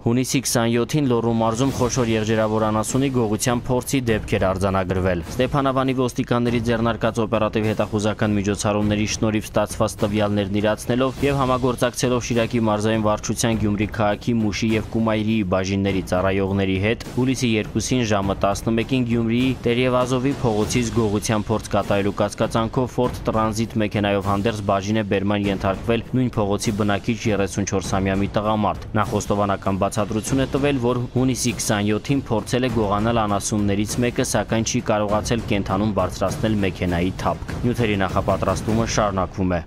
Հունիսի 27-ին Լոռու մարզում խոշոր եղջերավոր անասունի գողության փորձի դեպք էր արձանագրվել։ Ստեփանավանի ոստիկանների ձեռնարկած օպերատիվ հետախուզական միջոցառումների շնորհիվ ստացված տվյալներն իրացնելով եւ համագործակցելով Շիրակի մարզային վարչության Գյումրի քաղաքի Մուշի եւ Կումայրի բաժինների ծառայողների հետ հուլիսի 2-ին ժամը 11-ին Գյումրիի Տերևազովի փողոցից գողության փորձ կատարելու կասկածանքով Ford Transit մեքենայով հանդերձ բաժին է բերման ենթարկվել նույն փողոցի բնակիչ 34-ամյա մի տղամարդ։ Նա խոստովանական բացատրություն է տվել, որ հունիսի 27-ին փորձել է գողանալ անասուններից մեկը, սակայն չի կարողացել կենթանում բարձրացնել մեքենայի թափք։ Նյութերի նախապատրաստումը շարունակվում է։